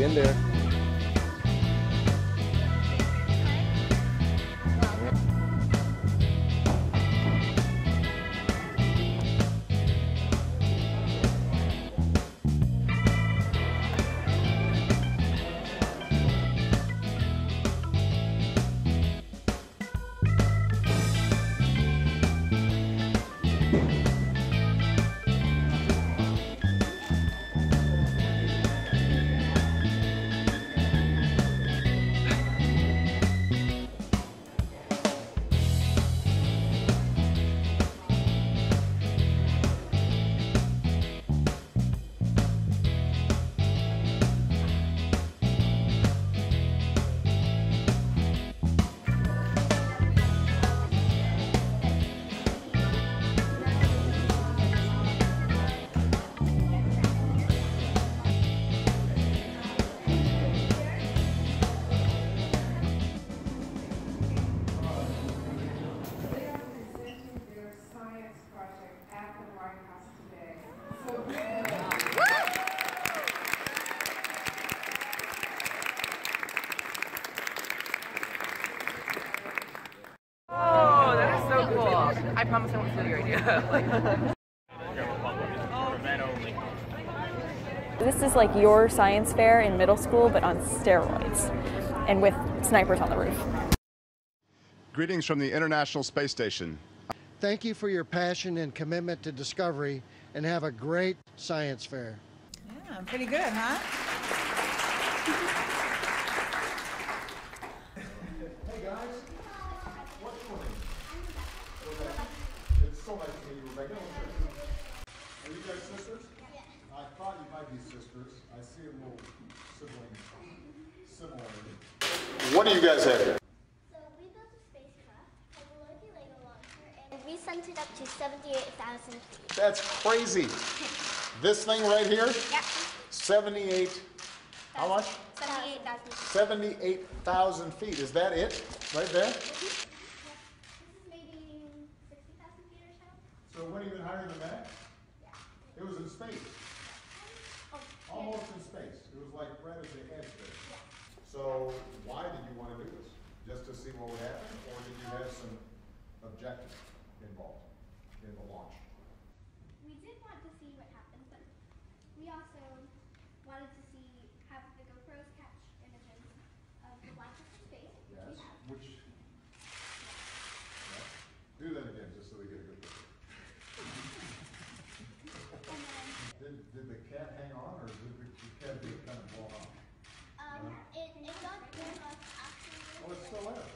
In there? Promise I won't steal your idea. This is like your science fair in middle school, but on steroids, and with snipers on the roof. Greetings from the International Space Station. Thank you for your passion and commitment to discovery, and have a great science fair. Yeah, pretty good, huh? Hey guys, what's your name? It's so nice to meet you, Rebecca. Are you guys sisters? I thought you might be sisters. I see a little sibling similarity. What do you guys have here? So we built a spacecraft called the Loki Lego launcher, and we sent it up to 78,000 feet. That's crazy. This thing right here, Yep. 78, how much? 78,000 feet. 78,000 feet. Is that it? Right there? This is maybe 60,000 feet or so. So it went even higher than that? It was in space. Oh, Almost in space. It was like right at the edge there. So why did you want to do this? Just to see what would happen, or did you have some objective involved in the launch? We did want to see what happens, but we also wanted to see have the GoPros catch images of the black hole in space, which we Yes. have. Which? Yeah. Do that again, just so we get a good picture. And then Did, did the cat hang on, or did the the cat get kind of blown off? um, it, it got blown off actually. Oh, it's still there.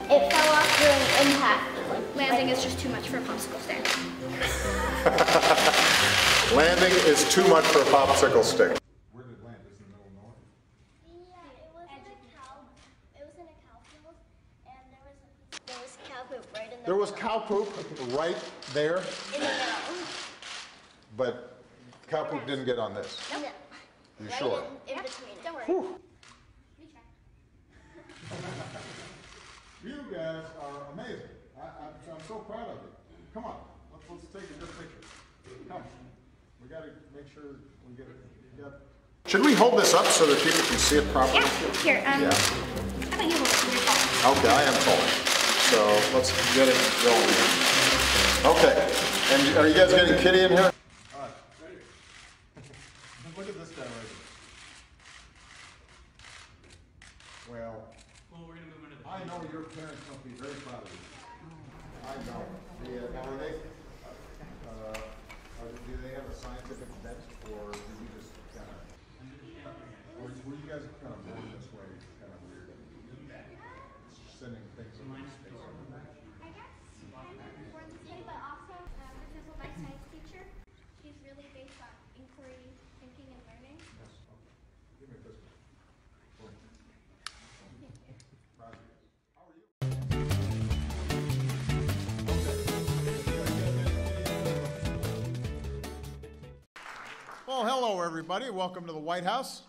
It fell off during impact. Landing is just too much for a popsicle stick. Landing is too much for a popsicle stick. Where did it land? Just in the middle of nowhere? Yeah, it was in a cow. It was in a cow field, and there was there was cow poop right in the There was cow poop right there, in the middle. but cow poop didn't get on this. No. You right sure? In, in between. Don't worry. Whew. We tried. You guys are amazing. I, I'm, I'm so proud of you. Come on, let's, let's take a good picture. Come. We gotta make sure we get it. we got- Should we hold this up so that people can see it properly? Yeah. Here. Um. Yeah. How about you hold it? You're tall. Okay, I am calling. So let's get it going. Okay, and are you guys getting Kitty in here? Look at this guy right here. Well, I know your parents must be very proud of you. I know. Yeah, now are they, uh, are, do they have a scientific bent or do you just kind of, or were you guys kind of born this way, kind of weird? Sending things Well, hello, everybody. Welcome to the White House.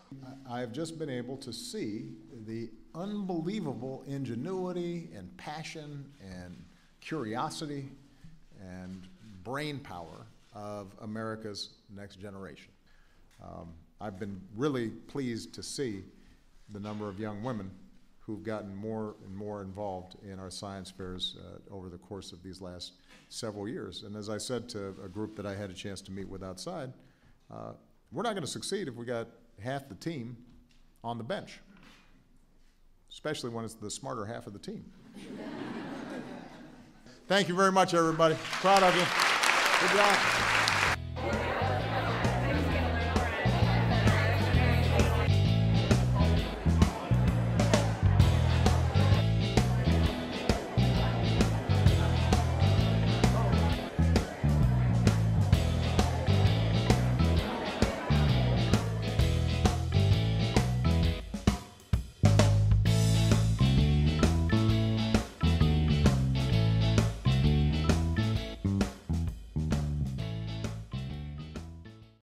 I have just been able to see the unbelievable ingenuity and passion and curiosity and brain power of America's next generation. Um, I've been really pleased to see the number of young women who've gotten more and more involved in our science fairs uh, over the course of these last several years. And as I said to a group that I had a chance to meet with outside, uh, we're not going to succeed if we got half the team on the bench, especially when it's the smarter half of the team. Thank you very much, everybody. Proud of you. Good job.